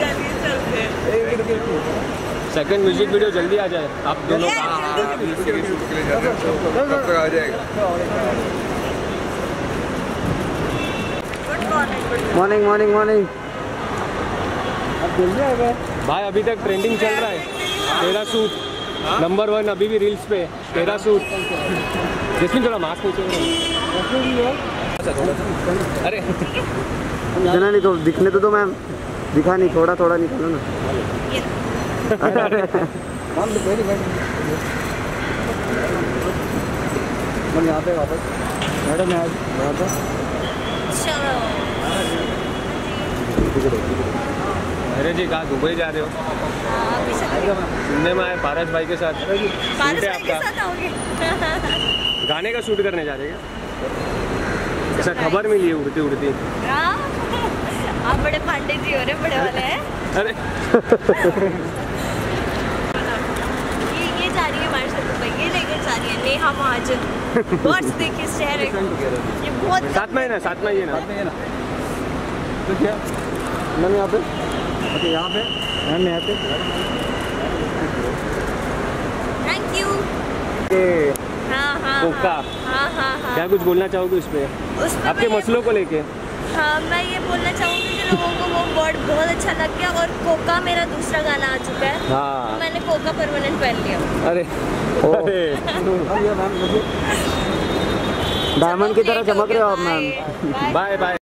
चलिए चलते हैं। सेकंड म्यूज़िक वीडियो जल्दी आ जाए। आप दोनों जल्दी हैं कब तक आ जाएगा। मॉर्निंग मॉर्निंग मॉर्निंग मॉर्निंग भाई अभी तक ट्रेंडिंग चल रहा है। तेरा सूट नंबर वन अभी भी रील्स पे तेरा सूट जिसमें थोड़ा मास्क नीचे अरे। जना नहीं तो दिखने तो दो मैम। दिखा नहीं थोड़ा थोड़ा निकालो ना। यहाँ पे वापस। मैडम यहाँ पे। चलो। अरे जी कहाँ दुबई जा रहे हो? सुनने में आए पारस भाई के साथ। पारस भाई के साथ आओगे? गाने का शूट करने जा रहे हैं ऐसा खबर मिली है उड़ती उड़ती। हाँ? आप बड़े पांडे जी हो रहे बड़े वाले हैं। अरे। ये ये जा रही है हमारे साथ दुबई ये लेकर जा रही है नेहा महाजन। बर्ड्स देखिए चेहरे ये बहुत साथ में ही ना साथ में है ना। तो क्या? मैम यहाँ पे ओके यहाँ पे। मैम यहाँ पे। थैंक यू हाँ हाँ कोका। हाँ हाँ हाँ। क्या कुछ बोलना चाहोगे उस पर आपके मसलों को लेके। हाँ मैं ये बोलना चाहूँगी कि लोगों को वो वर्ड बहुत अच्छा लग गया और कोका मेरा दूसरा गाना आ चुका है। हाँ। तो मैंने कोका परमानेंट पहन लिया। अरे अरे। डायमंड की तरह चमक रहे हो आप मैम। Bye bye